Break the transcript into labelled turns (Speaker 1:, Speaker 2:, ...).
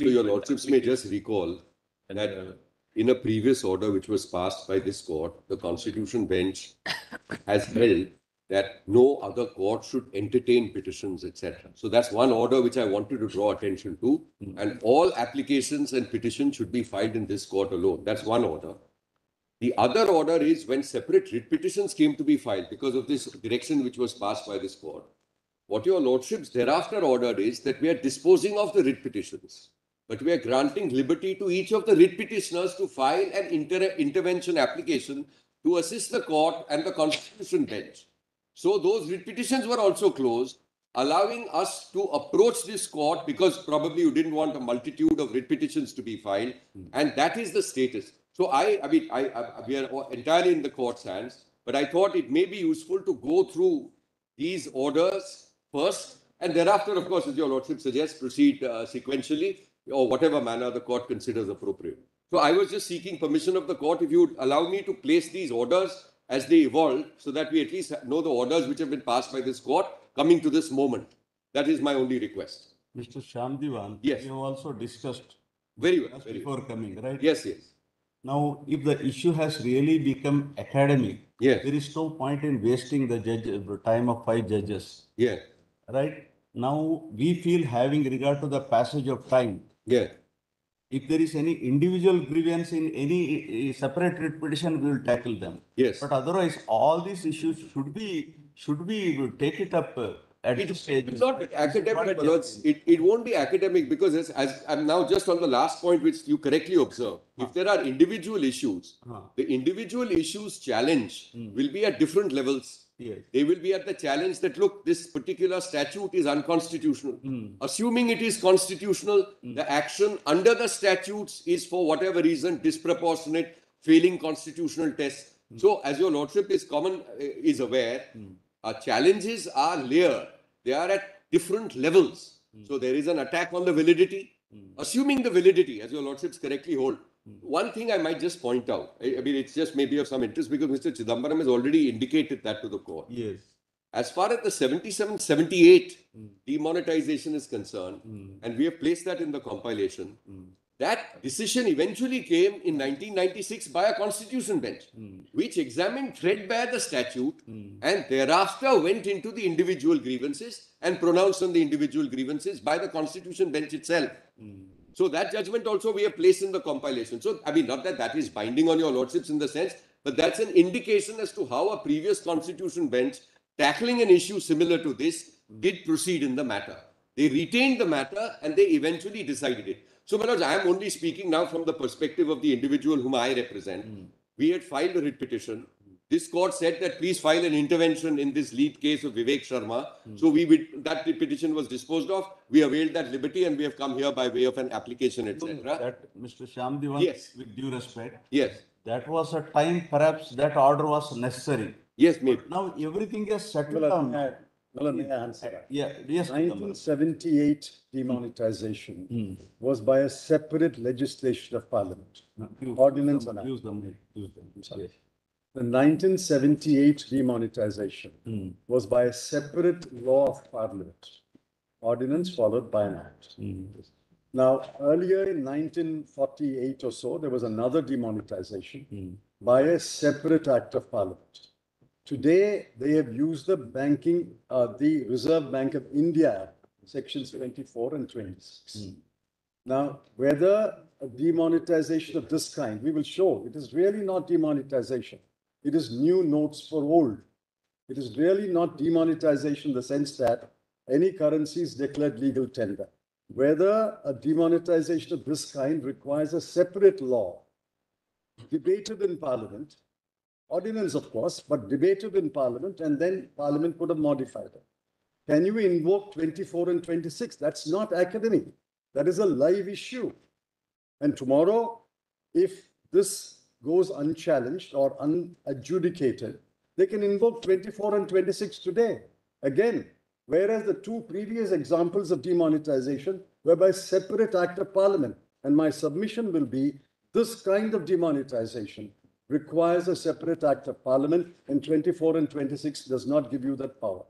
Speaker 1: So your lordships may just recall that uh, in a previous order which was passed by this court, the constitution bench has held that no other court should entertain petitions, etc. So that's one order which I wanted to draw attention to. And all applications and petitions should be filed in this court alone. That's one order. The other order is when separate writ petitions came to be filed because of this direction which was passed by this court. What your lordships thereafter ordered is that we are disposing of the writ petitions, but we are granting liberty to each of the writ petitioners to file an inter- intervention application to assist the court and the constitution bench. So those writ petitions were also closed, allowing us to approach this court because probably you didn't want a multitude of writ petitions to be filed, and that is the status. So I, I mean, I, I, we are entirely in the court's hands, but I thought it may be useful to go through these orders first, and thereafter, of course, as your lordship suggests, proceed uh, sequentially or whatever manner the court considers appropriate. So I was just seeking permission of the court if you would allow me to place these orders as they evolve so that we at least know the orders which have been passed by this court coming to this moment. That is my only request.
Speaker 2: Mr. Shyam Divan.
Speaker 1: Yes.
Speaker 2: We have also discussed
Speaker 1: Very well. Very well.
Speaker 2: before coming, right?
Speaker 1: Yes, yes.
Speaker 2: Now, if the issue has really become academic,
Speaker 1: Yes.
Speaker 2: there is no point in wasting the judge, time of five judges,
Speaker 1: Yeah.
Speaker 2: right? Now, we feel having regard to the passage of time,
Speaker 1: Yeah.
Speaker 2: if there is any individual grievance in any uh, separate petition, we will tackle them.
Speaker 1: Yes.
Speaker 2: But otherwise, all these issues should be, should we take it up uh, at
Speaker 1: It-
Speaker 2: this stage?
Speaker 1: It's not academic, Manoj. It, it won't be academic because as, as I'm now just on the last point which you correctly observe. If there are individual issues,
Speaker 2: Huh.
Speaker 1: the individual issues challenge will be at different levels.
Speaker 2: Yes.
Speaker 1: They will be at the challenge that look, this particular statute is unconstitutional. Hmm. Assuming it is constitutional, hmm. the action under the statutes is for whatever reason disproportionate, failing constitutional tests. Hmm. So, as your lordship is common uh, is aware, our challenges are layered. They are at different levels. So there is an attack on the validity. Assuming the validity, as your lordships correctly hold, one thing I might just point out, I, I mean, it's just maybe of some interest because Mr. Chidambaram has already indicated that to the court.
Speaker 2: Yes.
Speaker 1: As far as the 77 78 hmm. demonetization is concerned, hmm. and we have placed that in the compilation, hmm. that decision eventually came in 1996 by a constitution bench, which examined threadbare the statute and thereafter went into the individual grievances and pronounced on the individual grievances by the constitution bench itself. So that judgment also we have placed in the compilation. So, I mean, not that that is binding on your lordships in the sense, but that's an indication as to how a previous constitution bench tackling an issue similar to this did proceed in the matter. They retained the matter and they eventually decided it. So, Manoj, I am only speaking now from the perspective of the individual whom I represent. Hmm. We had filed a writ petition. This court said that please file an intervention in this lead case of Vivek Sharma. Hmm. So we would, that petition was disposed of. We availed that liberty and we have come here by way of an application, etc.
Speaker 2: That, Mr. Shyam Divan,
Speaker 1: Yes.
Speaker 2: with due respect,
Speaker 1: Yes,
Speaker 2: that was a time perhaps that order was necessary.
Speaker 1: yes, maybe.
Speaker 2: Now everything is settled
Speaker 3: Well, uh,
Speaker 2: down.
Speaker 3: uh, well, may I answer that?
Speaker 2: Yeah, yes. Chidambaram.
Speaker 3: 1978 demonetization hmm. Hmm. was by a separate legislation of parliament.
Speaker 2: Use-
Speaker 3: Ordinance on
Speaker 2: Use them, use them. Yes.
Speaker 3: The 1978 demonetization hmm. was by a separate law of parliament. Ordinance followed by an act. Hmm. Now, earlier in 1948 or so, there was another demonetization hmm. by a separate act of parliament. Today, they have used the banking, uh, the Reserve Bank of India, sections 24 and 26. Now, whether a demonetization of this kind, we will show it is really not demonetization. It is new notes for old. It is really not demonetization in the sense that any currency is declared legal tender. Whether a demonetization of this kind requires a separate law debated in parliament, ordinance of course, but debated in parliament and then parliament could have modified it. Can you invoke 24 and 26? That's not academic. That is a live issue. And tomorrow, if this goes unchallenged or unadjudicated, they can invoke 24 and 26 today. Again, whereas the two previous examples of demonetization were by separate act of parliament. And my submission will be this kind of demonetization requires a separate act of parliament, and 24 and 26 does not give you that power.